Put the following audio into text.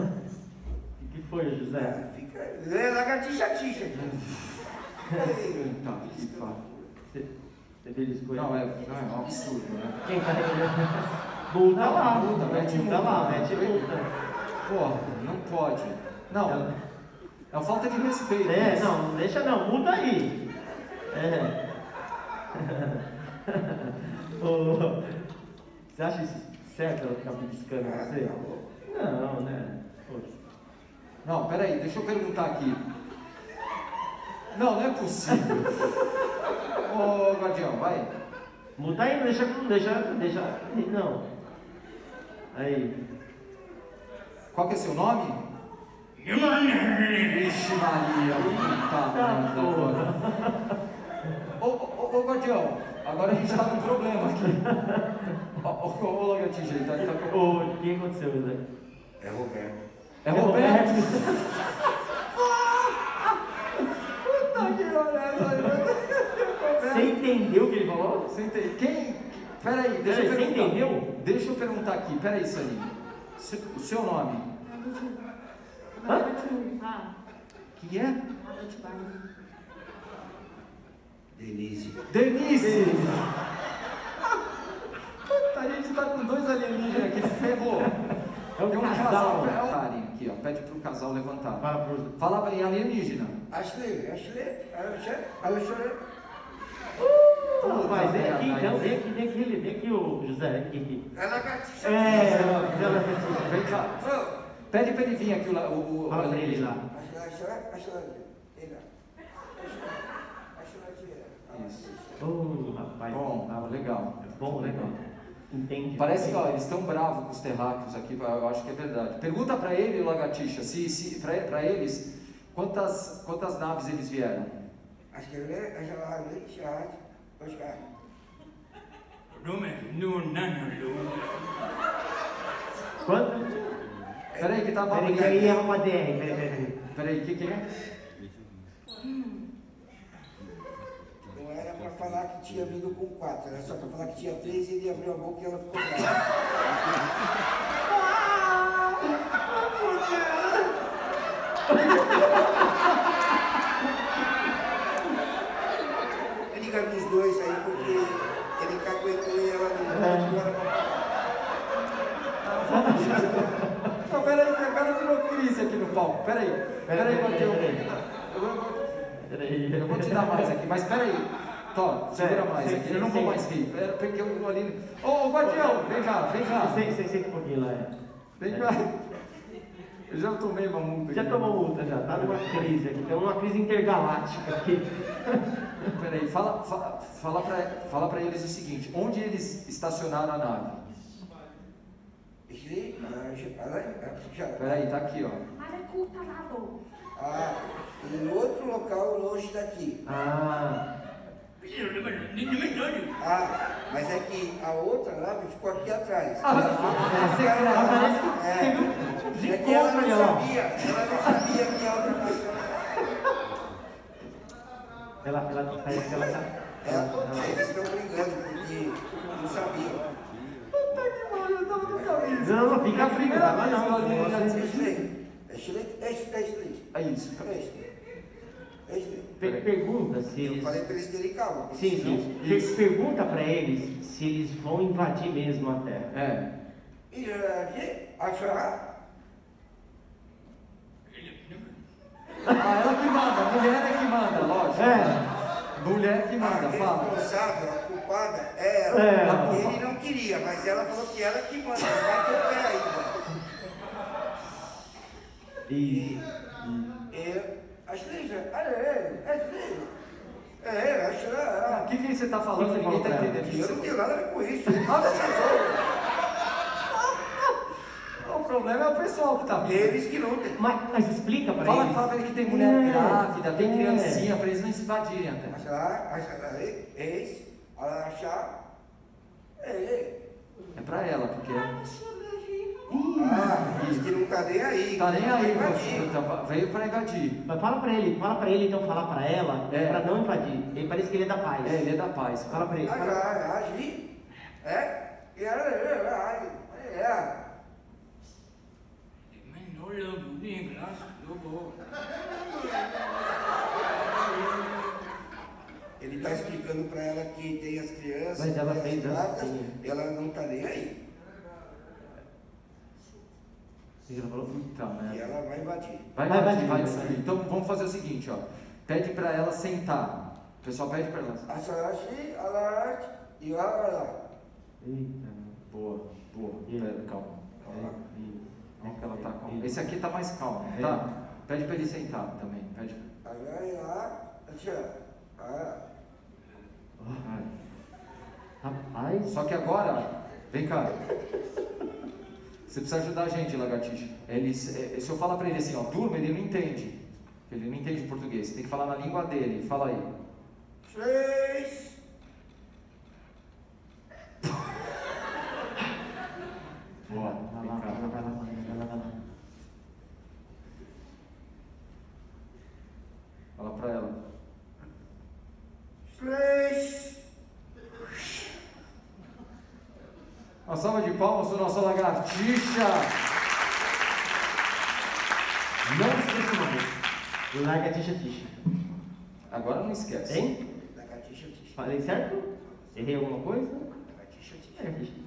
O que foi, José? Fica, é lagartixa tixa. Tá, que pá. Você você fez isso com ele? Não, é, não, é um absurdo, né? Quem tá reclamando? Multa lá, multa, mete multa lá, mete multa. Porra, não pode. Não, é uma falta de respeito. É, isso. não, não deixa não, multa aí. É. Ô, você acha isso certo ela ficar beliscando você? Não, né? Não, peraí, deixa eu perguntar aqui. Não, não é possível. Ô, Guardião, vai. Multa aí, não deixa, não deixa, deixa, não. Aí. Qual que é seu nome? Vixe Maria, puta merda. porra. Ô, ô, ô, Guardião, agora a gente tá com um problema aqui. Ô, ô, ô, Lagartixa, ele tá, tá com... Ô, o que aconteceu, Zé? É Roberto. É Roberto? Puta que Você entendeu o que ele falou? Você entende? Quem? Peraí, deixa eu Você perguntar. entendeu? Deixa eu perguntar aqui, peraí, Saninho. Se- O seu nome? Hã? Que é? Denise. Denise! Puta, a gente tá com dois alienígenas aqui, ferrou. É um Tem um casal. casal. É o. Pede pro casal levantar. Fala pro... Fala em alienígena. Ashley, Ashley, Alexandre, Alexandre. Rapaz, vem aqui, merda, então, aí. vem aqui, vem aqui, vem aqui, o José, vem aqui. É lagartixa É, tixa. ela Vem cá. Pede pra ele vir aqui o, o, o Fala pra ele lá. Ashley, Ashley, Ashley. Ashley, Isso. Ô, rapaz. Bom, tá legal. Bom, legal. Entende? Parece que ó, eles estão bravos com os terráqueos aqui, eu acho que é verdade. Pergunta pra ele, o Lagartixa, se, se, pra, pra eles, quantas, quantas naves eles vieram? Ashley, Ashley, Ashley, Oscar. Quanto? Peraí que tá Peraí, que aí é uma DR, peraí, peraí, peraí. Peraí, o que que é? Não era pra falar que tinha vindo com quatro, era só pra falar que tinha três e ele abriu a boca e ela ficou brava. Liga nos dois aí porque ele caguetou e ela não pode agora pra Não, peraí, agora virou crise aqui no palco. Peraí, peraí, Peraí, peraí. Eu. Eu vou te dar mais aqui, mas peraí. Tó, segura mais sim, aqui. Eu não sim, vou sim. mais rir. É porque eu ali. Ô, Guardião, vem cá, vem cá. Sei, sei, sei um pouquinho lá. é. Vem cá. Eu já tomei uma multa. Já aqui. tomou multa, já. Tá numa crise aqui. Tem uma crise intergaláctica aqui. Peraí, fala, fala, fala, pra, fala pra eles o seguinte: onde eles estacionaram a nave? Ashley. Peraí, tá aqui, ó. Ah, em outro local longe daqui. Ah, Ah, mas é que a outra nave ficou aqui atrás. Ah, ah, parece que É, é que ela não sabia, ela não sabia que a outra nave. Ela, ela, parece que ela tá. É, eles estão brigando porque não sabiam. não, não, fica É a primeira frio, vez não, que não, eu li não, já não. Ashley, Ashley, Ashley, Ashley, É isso. Ashley, Ashley. Per- Pergunta se Eu eles. falei para eles terem calma. Sim, sim. Per- Pergunta pra eles se eles vão invadir mesmo a Terra. É. E aqui, achar. Ah, ela que manda, mulher é que manda, lógico. É. Mulher que A manda, fala. responsável, a culpada é ela. É. Ele não queria, mas ela falou que ela que manda. Bateu o pé ainda. E. Eu, Ashley, é, Ashley. É, Ashley. O ah, que, que você tá que falando? você Ninguém tá pra entendendo Eu não tenho nada a ver com isso. Ah, precisou. O problema é o pessoal que tá vindo. Eles que lutem. Mas, mas explica pra Fala, eles. fala pra ele que tem mulher É. grávida, tem É. criancinha, pra eles não se invadirem até. Achar, achar, ex, achar. É, É pra ela, porque ah, que não tá nem aí. Tá nem aí, você, tá, veio pra invadir. Mas fala pra ele, fala pra ele então falar pra ela, é. pra não invadir. Ele parece que ele é da paz. É, ele é da paz. Fala pra ele. Ah, fala... Ah, agi. É? É. é, é, é ele tá explicando pra ela que tem as crianças, Mas ela né, fez ela não tá nem aí. Ela falou? Puta E merda. ela vai invadir. Vai, Vai, vai, vai, vai. Então vamos fazer o seguinte, ó. Pede pra ela sentar. O pessoal pede pra ela. Asashi, alart, e lá. Eita, Boa, boa. E? Pera, calma. meu. Vamos que ela tá calma. Esse aqui tá mais calmo, É. tá? Pede pra ele sentar também. Pede. É. Ah. Rapaz. Só que agora, vem cá. Você precisa ajudar a gente, lagartixa. Ele, é, se eu falar pra ele assim, ó, durma, ele não entende. Ele não entende português. Você tem que falar na língua dele. Fala aí. três. Boa. Vai Vem lá, cá. vai lá, vai lá, vai lá, vai lá. Fala pra ela. Três. Uma salva de palmas para nossa lagartixa. Não esqueça o nome. Lagartixa Tixa. Agora não esquece. Hein? Lagartixa, tixa. Falei certo? Errei alguma coisa? Lagartixa, tixa. Lagartixa